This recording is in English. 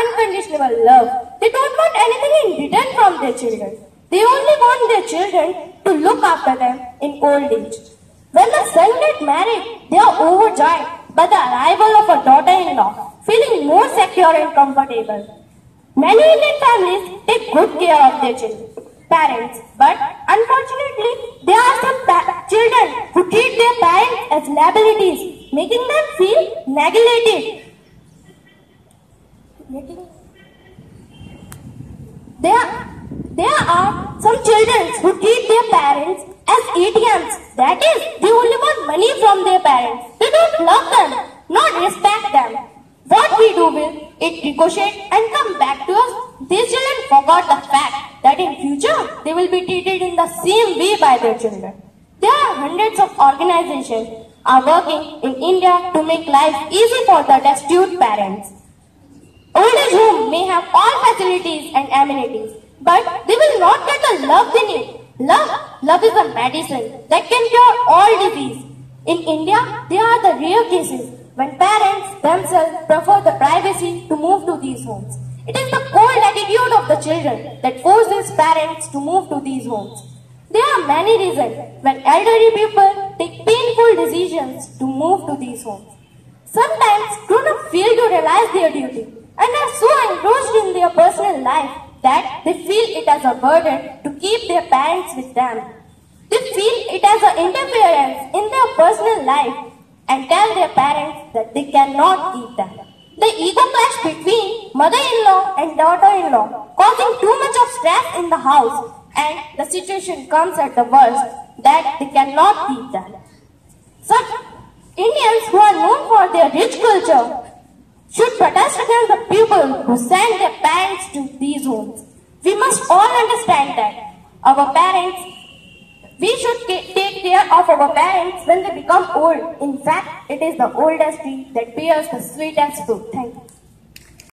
unconditional love. They don't want anything in return from their children. They only want their children to look after them in old age. When the son get married, they are overjoyed by the arrival of a daughter-in-law, feeling more secure and comfortable. Many Indian families take good care of their children, parents, but unfortunately, there are some children who treat their parents as liabilities, making them feel neglected. Making- There, there are some children who treat their parents as ATMs. That is, they only want money from their parents. They don't love them, not respect them. What we do will it ricochet and come back to us. These children forgot the fact that in future they will be treated in the same way by their children. There are hundreds of organizations are working in India to make life easy for the destitute parents. Old age may have all facilities and amenities, but they will not get the love they need. Love, love is a medicine that can cure all disease. In India, there are the rare cases when parents themselves prefer the privacy to move to these homes. It is the cold attitude of the children that forces parents to move to these homes. There are many reasons when elderly people take painful decisions to move to these homes. Sometimes grown-ups fail to realize their duty and are so engrossed in their personal life that they feel it as a burden to keep their parents with them. They feel it as an interference in their personal life and tell their parents that they cannot keep them. The ego clash between mother-in-law and daughter-in-law causing too much of stress in the house and the situation comes at the worst that they cannot keep them. Such Indians who are known for their rich culture should protest against the people who send their parents to these homes. We must all understand that our parents, we should take care of our parents when they become old. In fact, it is the oldest tree that bears the sweetest fruit. Thank you.